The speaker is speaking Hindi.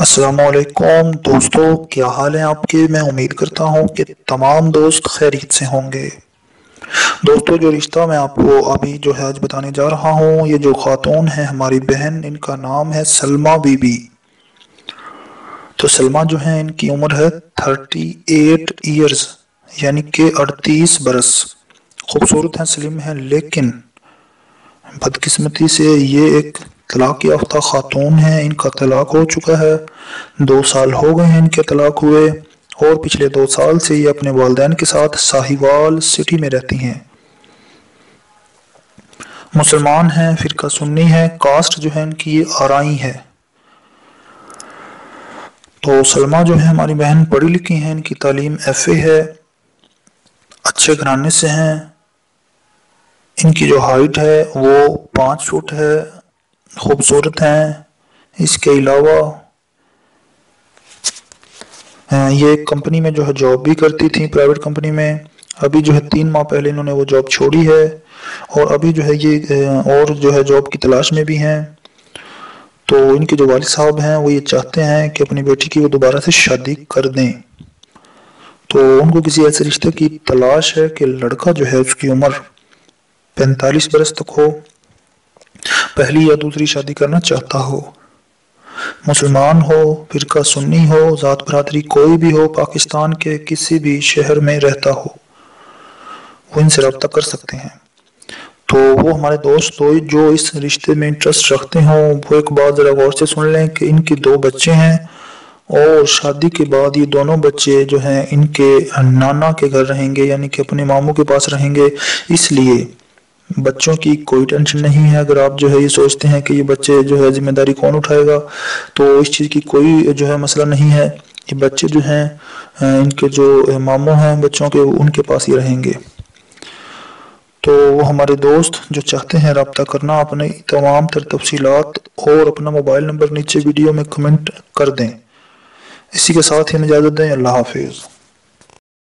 असलकुम दोस्तों, क्या हाल है आपके? मैं उम्मीद करता हूँ कि तमाम दोस्त खैरियत से होंगे। दोस्तों, जो रिश्ता मैं आपको अभी जो है आज बताने जा रहा हूँ, ये जो खातून है हमारी बहन, इनका नाम है सलमा बीबी। तो सलमा जो है, इनकी उम्र है थर्टी एट ईयर्स यानी कि अड़तीस बरस। खूबसूरत हैं, सलीम हैं, लेकिन बदकिस्मती से ये एक तलाक याफ्ता खातून है, इनका तलाक हो चुका है। दो साल हो गए हैं इनके तलाक हुए और पिछले दो साल से ये अपने वालदेन के साथ साहिवाल सिटी में रहती हैं। मुसलमान हैं, फिरका सुन्नी है, कास्ट जो है इनकी ये आरई है। तो सलमा जो है, हमारी बहन पढ़ी लिखी हैं, इनकी तालीम एफ़ ए है, अच्छे घराने से हैं। इनकी जो हाइट है, वो पाँच फुट है खूबसूरत हैं। इसके अलावा ये कंपनी में जो है जॉब भी करती थी प्राइवेट कंपनी में। अभी जो है तीन माह पहले इन्होंने वो जॉब छोड़ी है। और अभी जो है ये और जो है जॉब की तलाश में भी हैं। तो इनके जो वालिद साहब हैं, वो ये चाहते हैं कि अपनी बेटी की वो दोबारा से शादी कर दें। तो उनको किसी ऐसे रिश्ते की तलाश है कि लड़का जो है उसकी उम्र पैंतालीस बरस तक हो। पहली या दूसरी शादी करना चाहता हो। मुसलमान हो, फिरका सुन्नी हो, ज़ात बरादरी कोई भी हो, पाकिस्तान के किसी भी शहर में रहता हो, वो इनसे रब्ता कर सकते हैं। तो वो हमारे दोस्त तो जो इस रिश्ते में इंटरेस्ट रखते हों, वो एक बात ज़रा गौर से सुन लें कि इनके दो बच्चे हैं और शादी के बाद ये दोनों बच्चे जो हैं, इनके नाना के घर रहेंगे, यानी कि अपने मामू के पास रहेंगे। इसलिए बच्चों की कोई टेंशन नहीं है। अगर आप जो है ये सोचते हैं कि ये बच्चे जो है ज़िम्मेदारी कौन उठाएगा तो इस चीज़ की कोई जो है मसला नहीं है। ये बच्चे जो हैं इनके जो मामों हैं बच्चों के उनके पास ही रहेंगे। तो वो हमारे दोस्त जो चाहते हैं रबता करना, अपने तमाम तर तफसीलात और अपना मोबाइल नंबर नीचे वीडियो में कमेंट कर दें। इसी के साथ ही इजाज़त दें। अल्लाह हाफिज़।